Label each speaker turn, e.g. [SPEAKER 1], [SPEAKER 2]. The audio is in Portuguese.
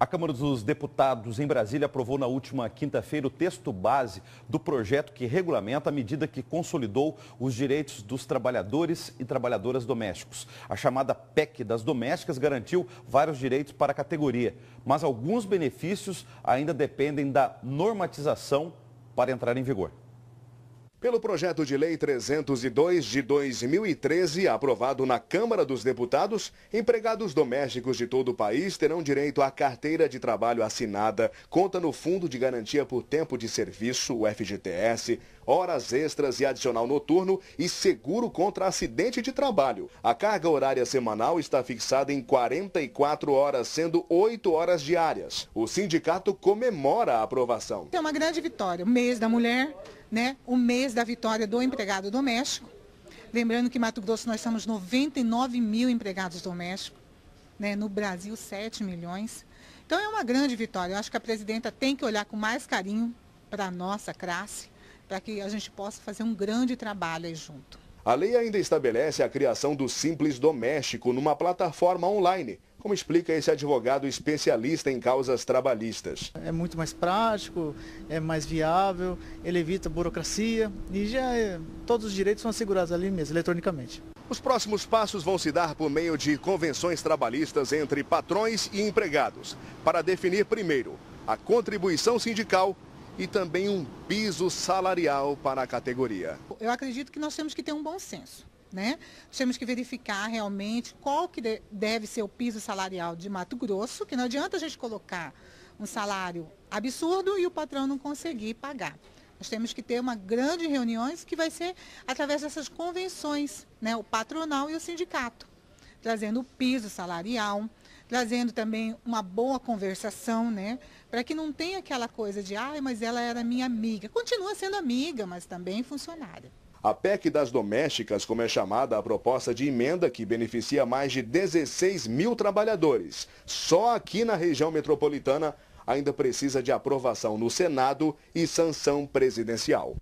[SPEAKER 1] A Câmara dos Deputados em Brasília aprovou na última quinta-feira o texto base do projeto que regulamenta a medida que consolidou os direitos dos trabalhadores e trabalhadoras domésticos. A chamada PEC das domésticas garantiu vários direitos para a categoria, mas alguns benefícios ainda dependem da normatização para entrar em vigor.
[SPEAKER 2] Pelo projeto de lei 302 de 2013, aprovado na Câmara dos Deputados, empregados domésticos de todo o país terão direito à carteira de trabalho assinada, conta no Fundo de Garantia por Tempo de Serviço, o FGTS, horas extras e adicional noturno e seguro contra acidente de trabalho. A carga horária semanal está fixada em 44 horas, sendo 8 horas diárias. O sindicato comemora a aprovação.
[SPEAKER 3] É uma grande vitória. O mês da mulher né, o mês da vitória do empregado doméstico. Lembrando que em Mato Grosso nós somos 99 mil empregados domésticos, né, no Brasil 7 milhões. Então é uma grande vitória. Eu acho que a presidenta tem que olhar com mais carinho para a nossa classe, para que a gente possa fazer um grande trabalho aí junto.
[SPEAKER 2] A lei ainda estabelece a criação do Simples Doméstico numa plataforma online, como explica esse advogado especialista em causas trabalhistas.
[SPEAKER 4] É muito mais prático, é mais viável, ele evita burocracia e já é, todos os direitos são assegurados ali mesmo, eletronicamente.
[SPEAKER 2] Os próximos passos vão se dar por meio de convenções trabalhistas entre patrões e empregados, para definir primeiro a contribuição sindical e também um piso salarial para a categoria.
[SPEAKER 3] Eu acredito que nós temos que ter um bom senso. Né? Temos que verificar realmente qual que deve ser o piso salarial de Mato Grosso, que não adianta a gente colocar um salário absurdo e o patrão não conseguir pagar. Nós temos que ter uma grande reuniões que vai ser através dessas convenções, né? o patronal e o sindicato, trazendo o piso salarial, trazendo também uma boa conversação, né? Para que não tenha aquela coisa de, ah, mas ela era minha amiga. Continua sendo amiga, mas também funcionária.
[SPEAKER 2] A PEC das domésticas, como é chamada a proposta de emenda que beneficia mais de 16 mil trabalhadores. Só aqui na região metropolitana ainda precisa de aprovação no Senado e sanção presidencial.